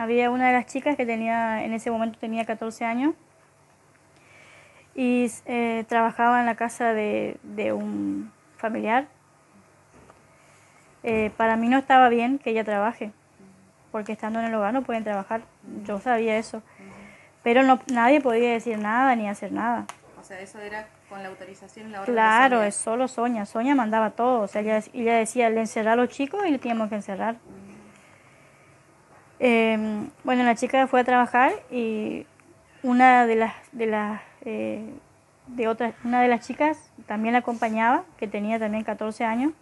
había una de las chicas que tenía, en ese momento tenía 14 años y eh, trabajaba en la casa de, de un familiar. Eh, para mí no estaba bien que ella trabaje, porque estando en el hogar no pueden trabajar. Yo sabía eso. Pero no, nadie podía decir nada ni hacer nada. O sea, eso era con la autorización la Claro, es solo Soña. Soña mandaba todo. O sea, ella, ella decía, le encerrar a los chicos y le teníamos que encerrar. Eh, bueno, la chica fue a trabajar y una de las, de las, eh, de otras, una de las chicas también la acompañaba, que tenía también 14 años.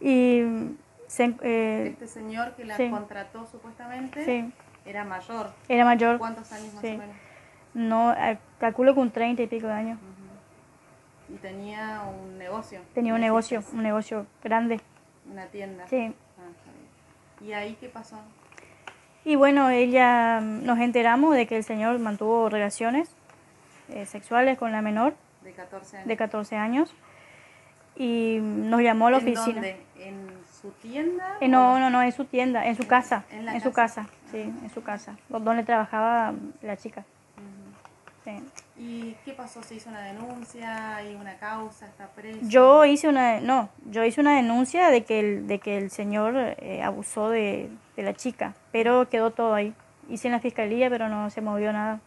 Y se, eh, Este señor que la sí. contrató supuestamente sí, era mayor. era mayor. ¿Cuántos años más Sí. o menos? No, eh, calculo que un 30 y pico de años. Y tenía un negocio. Tenía un negocio, un negocio grande. Una tienda. Sí. Ah. ¿Y ahí qué pasó? Y bueno, ella mm, nos enteramos de que el señor mantuvo relaciones eh, sexuales con la menor De 14 años. de 14 años y nos llamó a la ¿En oficina. dónde? ¿En su tienda? Eh, no, no, no, en su tienda, en su casa, en la en su casa. casa, sí, en su casa, donde trabajaba mm, la chica. Sí. ¿Y qué pasó? ¿Se hizo una denuncia? ¿Hay una causa? ¿Está preso? Yo hice una, no, yo hice una denuncia de que el, de que el señor eh, abusó de, de la chica, pero quedó todo ahí. Hice en la fiscalía, pero no se movió nada.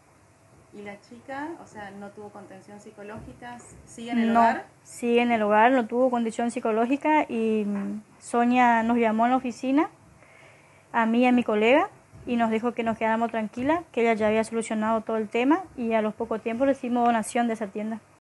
¿Y la chica, o sea, no tuvo contención psicológica? ¿Sigue en el no, hogar? sigue en el hogar, no tuvo condición psicológica y mm, Sonia nos llamó en la oficina, a mí y a mi colega, y nos dijo que nos quedáramos tranquilas, que ella ya había solucionado todo el tema y a los pocos tiempos recibimos donación de esa tienda.